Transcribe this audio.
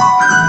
you.